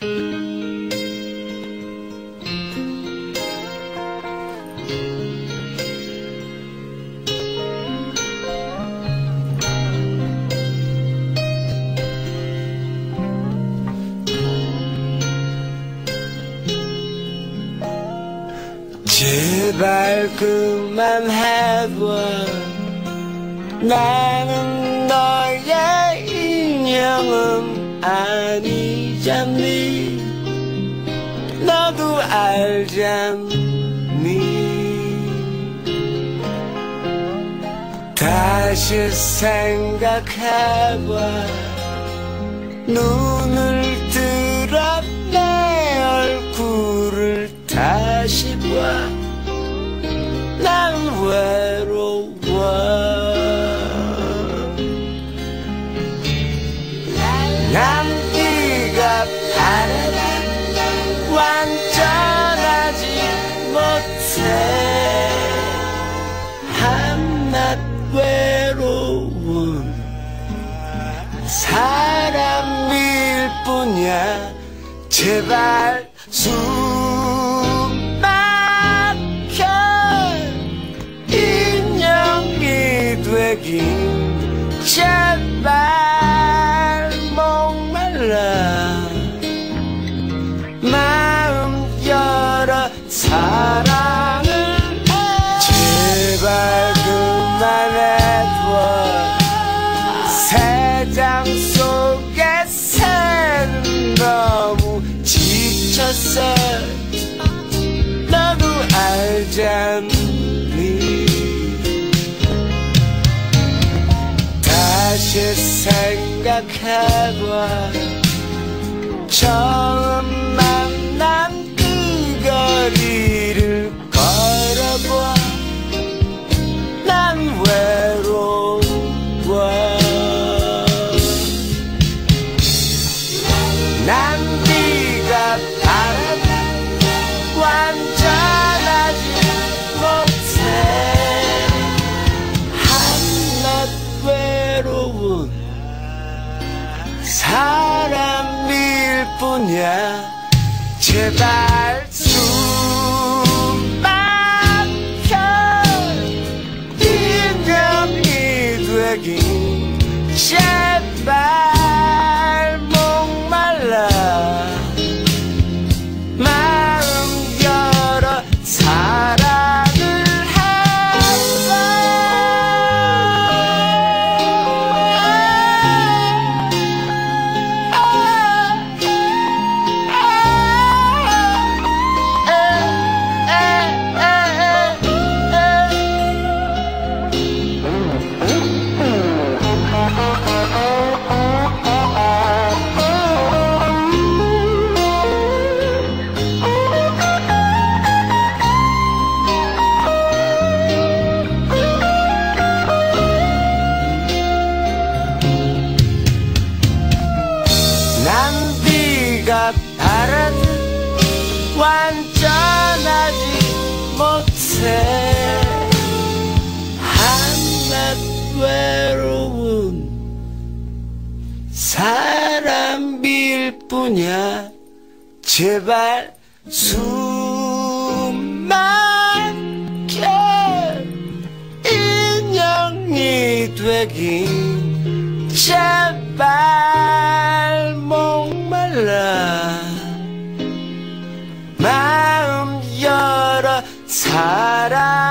제발 그만해봐 나는 너의 인형은 아니 잖니? 너도 알잖니? 다시 생각해봐. 눈을 들어 내 얼굴을 다시 봐. 난 외로워. 난 사람일 뿐이야. 제발 숨 막혀 인형이 되긴 지쳤어 너도 알잖니 다시 생각해봐 처음 사람일 뿐이야. 제발 완전하지 못해. 한낱 외로운 사람일 뿐이야. 제발 숨 막혀 인형이 되긴 제발 사랑을